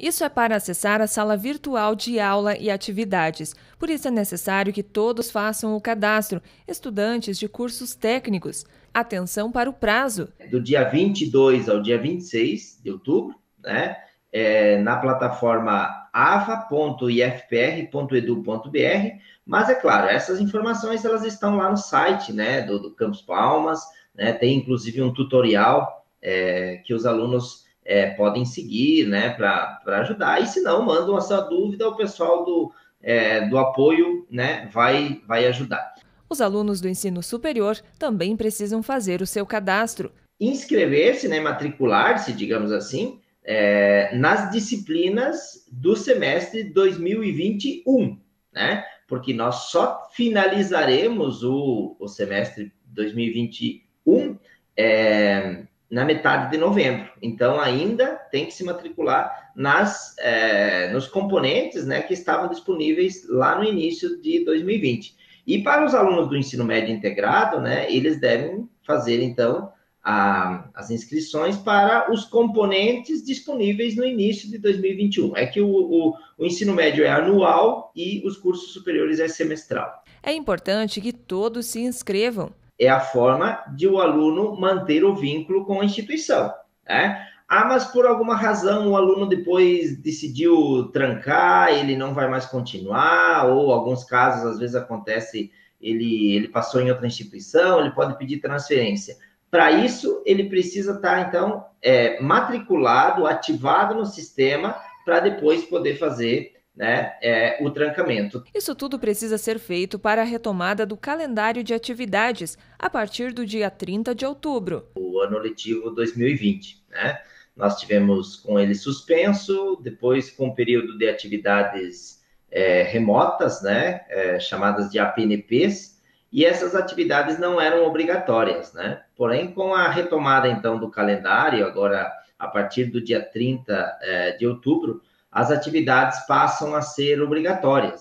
Isso é para acessar a sala virtual de aula e atividades. Por isso é necessário que todos façam o cadastro, estudantes de cursos técnicos. Atenção para o prazo. Do dia 22 ao dia 26 de outubro, né? É, na plataforma ava.ifpr.edu.br, mas é claro, essas informações elas estão lá no site, né, do, do Campus Palmas, né, tem inclusive um tutorial é, que os alunos é, podem seguir, né, para ajudar, e se não, mandam a sua dúvida, o pessoal do, é, do apoio, né, vai, vai ajudar. Os alunos do ensino superior também precisam fazer o seu cadastro. Inscrever-se, né, matricular-se, digamos assim, é, nas disciplinas do semestre 2021, né? Porque nós só finalizaremos o, o semestre 2021 é, na metade de novembro. Então, ainda tem que se matricular nas, é, nos componentes né, que estavam disponíveis lá no início de 2020. E para os alunos do ensino médio integrado, né, eles devem fazer, então, a, as inscrições para os componentes disponíveis no início de 2021. É que o, o, o ensino médio é anual e os cursos superiores é semestral. É importante que todos se inscrevam. É a forma de o aluno manter o vínculo com a instituição. Né? Ah, mas por alguma razão o aluno depois decidiu trancar, ele não vai mais continuar, ou alguns casos, às vezes acontece, ele, ele passou em outra instituição, ele pode pedir transferência para isso, ele precisa estar, tá, então, é, matriculado, ativado no sistema, para depois poder fazer né, é, o trancamento. Isso tudo precisa ser feito para a retomada do calendário de atividades a partir do dia 30 de outubro. O ano letivo 2020, né? Nós tivemos com ele suspenso, depois com um período de atividades é, remotas, né, é, chamadas de APNPs, e essas atividades não eram obrigatórias, né? Porém, com a retomada, então, do calendário, agora a partir do dia 30 é, de outubro, as atividades passam a ser obrigatórias.